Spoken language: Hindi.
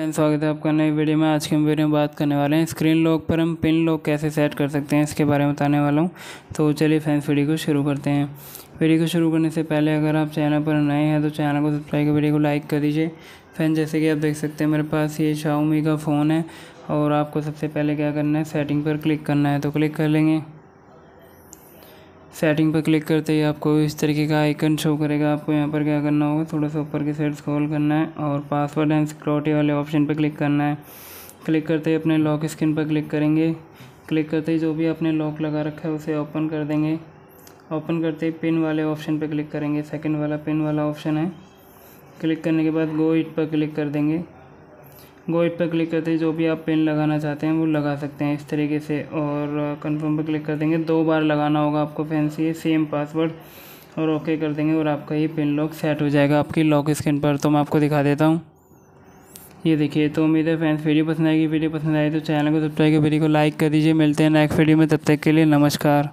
फ्रेंड्स, स्वागत है आपका नई वीडियो में। आज के हम वीडियो में बात करने वाले हैं स्क्रीन लॉक पर। हम पिन लॉक कैसे सेट कर सकते हैं, इसके बारे में बताने वाला हूँ। तो चलिए फ्रेंड्स, वीडियो को शुरू करते हैं। वीडियो को शुरू करने से पहले अगर आप चैनल पर नए हैं तो चैनल को सब्सक्राइब कर, वीडियो को लाइक कर दीजिए। फ्रेंड जैसे कि आप देख सकते हैं, मेरे पास ये शाओमी का फ़ोन है और आपको सबसे पहले क्या करना है, सेटिंग पर क्लिक करना है। तो क्लिक कर लेंगे। सेटिंग पर क्लिक करते ही आपको इस तरीके का आइकन शो करेगा। आपको यहाँ पर क्या करना होगा? थोड़ा सा ऊपर की साइड स्क्रॉल करना है और पासवर्ड एंड सिक्योरिटी वाले ऑप्शन पर क्लिक करना है। क्लिक करते ही अपने लॉक स्क्रीन पर क्लिक करेंगे। क्लिक करते ही जो भी आपने लॉक लगा रखा है उसे ओपन कर देंगे। ओपन करते ही पिन वाले ऑप्शन पर क्लिक करेंगे। सेकेंड वाला पिन वाला ऑप्शन है। क्लिक करने के बाद गो इट पर क्लिक कर देंगे। गो इट पर क्लिक करते ही जो भी आप पिन लगाना चाहते हैं, वो लगा सकते हैं इस तरीके से। और कंफर्म पर क्लिक कर देंगे। दो बार लगाना होगा आपको फैंसी है सेम पासवर्ड और ओके कर देंगे और आपका ये पिन लॉक सेट हो जाएगा आपकी लॉक स्क्रीन पर। तो मैं आपको दिखा देता हूँ। ये देखिए तो उम्मीद है फैंस वीडियो पसंद आएगी। वीडियो पसंद आए तो चैनल को सब्सक्राइब कर वीडियो को लाइक कर दीजिए मिलते हैं नेक्स्ट वीडियो में, तब तक के लिए नमस्कार।